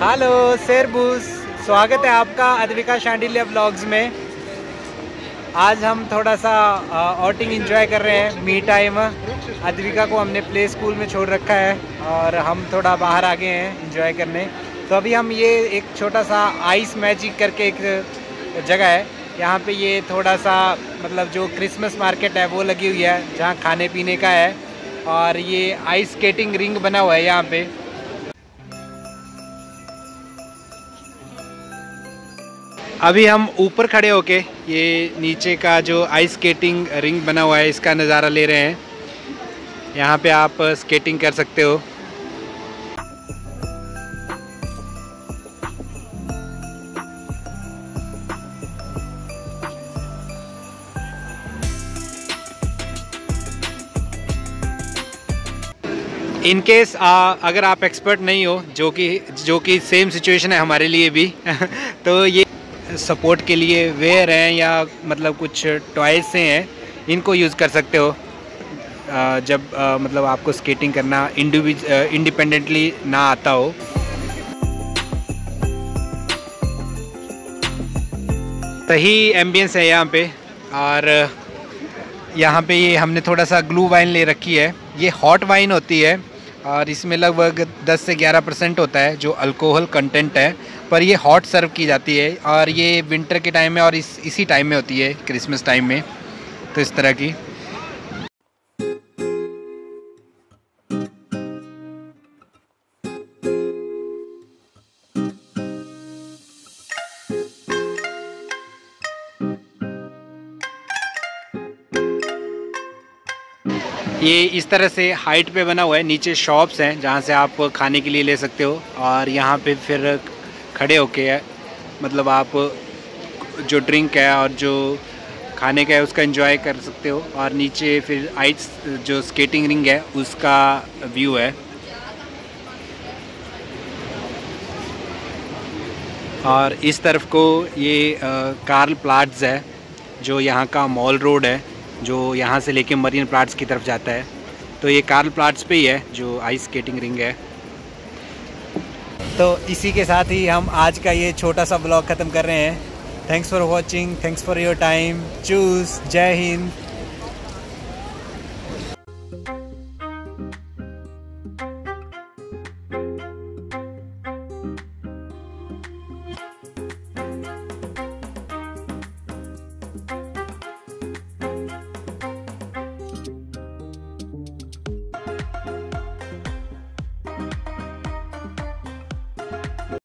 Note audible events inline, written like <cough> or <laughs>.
Hello शेरबूस स्वागत है आपका अद्विका शांडिल्य ब्लॉग्स में। आज हम थोड़ा सा आउटिंग एंजॉय कर रहे हैं मी टाइम अद्विका को हमने प्ले स्कूल में छोड़ रखा है और हम थोड़ा बाहर आ गए हैं एंजॉय करने। तो अभी हम ये एक छोटा सा आइस मैजिक करके एक जगह है। यहाँ पे ये थोड़ा सा मतलब जो क्रिसमस मार्केट है, वो लगी हुई है, जहाँ खाने पीने का है। और ये आइस स्केटिंग रिंग बना हुआ है यहाँ पे। अभी हम ऊपर खड़े होके ये नीचे का जो आइस स्केटिंग रिंग बना हुआ है, इसका नज़ारा ले रहे हैं। यहाँ पे आप स्केटिंग कर सकते हो। इन केस अगर आप एक्सपर्ट नहीं हो, जो कि जो कि सेम सिचुएशन है हमारे लिए भी <laughs> तो ये सपोर्ट के लिए वेयर हैं या मतलब कुछ टॉयज से हैं, इनको यूज़ कर सकते हो। जब मतलब आपको स्केटिंग करना इंडिविज इंडिपेंडेंटली ना आता हो। सही एम्बियंस है यहाँ पे, और यहाँ पे ये हमने थोड़ा सा ग्लू वाइन ले रखी है। ये हॉट वाइन होती है और इसमें लगभग 10 से 11 परसेंट होता है जो अल्कोहल कंटेंट है, पर ये हॉट सर्व की जाती है और ये विंटर के टाइम में और इस, इसी टाइम में होती है क्रिसमस टाइम में तो इस तरह की। ये इस तरह से हाइट पे बना हुआ है, नीचे शॉप्स हैं जहाँ से आप खाने के लिए ले सकते हो और यहाँ पे फिर खड़े होके मतलब आप जो ड्रिंक है और जो खाने का है उसका एंजॉय कर सकते हो और नीचे फिर आइस जो स्केटिंग रिंग है उसका व्यू है। और इस तरफ़ को ये कार्ल प्लाट्स है जो यहाँ का मॉल रोड है। जो यहाँ से लेके मरीन प्लाट्स की तरफ़ जाता है। तो ये कार्ल प्लाट्स पे ही है, जो आइस स्केटिंग रिंग है। तो इसी के साथ ही हम आज का ये छोटा सा ब्लॉग ख़त्म कर रहे हैं। Thanks for watching thanks for your time choose जय हिंद।